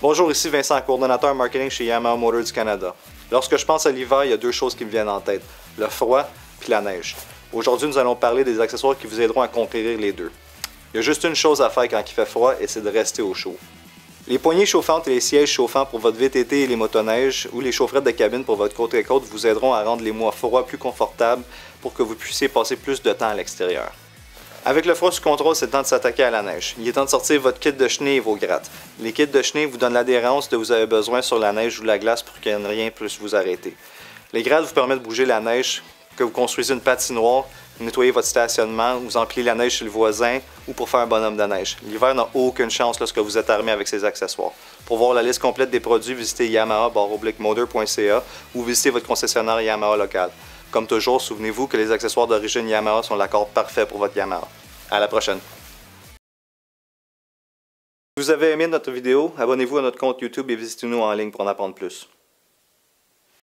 Bonjour, ici Vincent, coordonnateur marketing chez Yamaha Motor du Canada. Lorsque je pense à l'hiver, il y a deux choses qui me viennent en tête, le froid puis la neige. Aujourd'hui, nous allons parler des accessoires qui vous aideront à conquérir les deux. Il y a juste une chose à faire quand il fait froid et c'est de rester au chaud. Les poignées chauffantes et les sièges chauffants pour votre VTT et les motoneiges ou les chaufferettes de cabine pour votre côte-à-côte vous aideront à rendre les mois froids plus confortables pour que vous puissiez passer plus de temps à l'extérieur. Avec le froid sous contrôle, c'est le temps de s'attaquer à la neige. Il est temps de sortir votre kit de chenille et vos grattes. Les kits de chenille vous donnent l'adhérence que vous avez besoin sur la neige ou la glace pour que rien puisse vous arrêter. Les grattes vous permettent de bouger la neige, que vous construisez une patinoire, nettoyer votre stationnement, vous empilez la neige chez le voisin ou pour faire un bonhomme de neige. L'hiver n'a aucune chance lorsque vous êtes armé avec ces accessoires. Pour voir la liste complète des produits, visitez yamaha-motor.ca ou visitez votre concessionnaire Yamaha local. Comme toujours, souvenez-vous que les accessoires d'origine Yamaha sont l'accord parfait pour votre Yamaha. À la prochaine! Si vous avez aimé notre vidéo, abonnez-vous à notre compte YouTube et visitez-nous en ligne pour en apprendre plus.